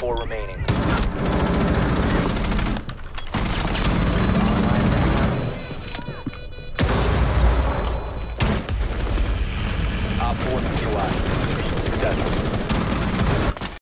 4 remaining. Op 4 neutralized.